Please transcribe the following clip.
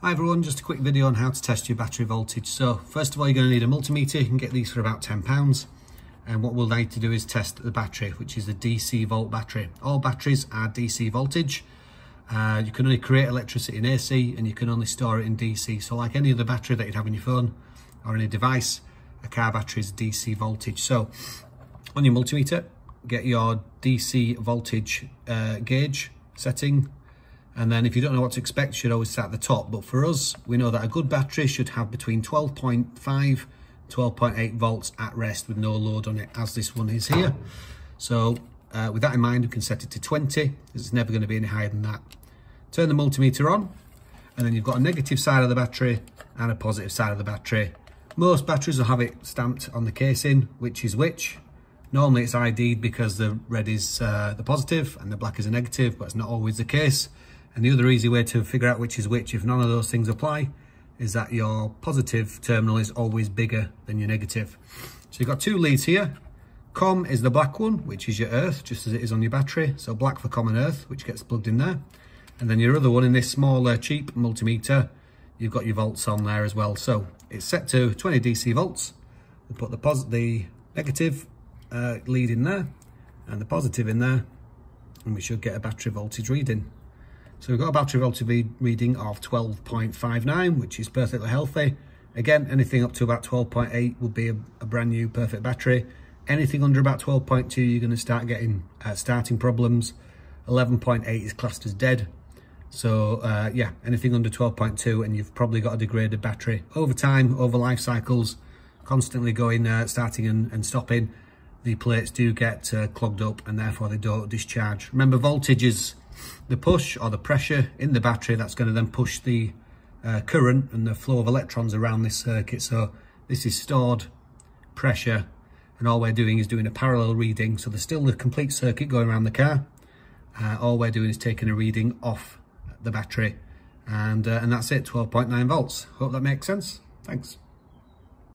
Hi everyone, just a quick video on how to test your battery voltage. So first of all, you're going to need a multimeter. You can get these for about £10. And what we'll need to do is test the battery, which is a DC volt battery. All batteries are DC voltage. Uh, you can only create electricity in AC and you can only store it in DC. So like any other battery that you'd have in your phone or any device, a car battery is DC voltage. So on your multimeter, get your DC voltage uh, gauge setting and then if you don't know what to expect, you should always start at the top. But for us, we know that a good battery should have between 12.5, 12.8 volts at rest with no load on it, as this one is here. So uh, with that in mind, we can set it to 20. It's never going to be any higher than that. Turn the multimeter on, and then you've got a negative side of the battery and a positive side of the battery. Most batteries will have it stamped on the casing, which is which. Normally it's ID'd because the red is uh, the positive and the black is a negative, but it's not always the case. And the other easy way to figure out which is which, if none of those things apply, is that your positive terminal is always bigger than your negative. So you've got two leads here. COM is the black one, which is your earth, just as it is on your battery. So black for common earth, which gets plugged in there. And then your other one in this smaller, cheap multimeter, you've got your volts on there as well. So it's set to 20 DC volts. We'll put the, positive, the negative uh, lead in there and the positive in there, and we should get a battery voltage reading. So we've got a battery voltage reading of 12.59, which is perfectly healthy. Again, anything up to about 12.8 will be a, a, brand new perfect battery. Anything under about 12.2, you're going to start getting uh, starting problems. 11.8 is classed as dead. So uh, yeah, anything under 12.2 and you've probably got a degraded battery. Over time, over life cycles, constantly going, uh, starting and, and, stopping, the plates do get uh, clogged up and therefore they don't discharge. Remember, voltage is the push or the pressure in the battery that's going to then push the uh, current and the flow of electrons around this circuit. So this is stored pressure and all we're doing is doing a parallel reading. So there's still the complete circuit going around the car. Uh, all we're doing is taking a reading off the battery and, uh, and that's it, 12.9 volts. Hope that makes sense. Thanks.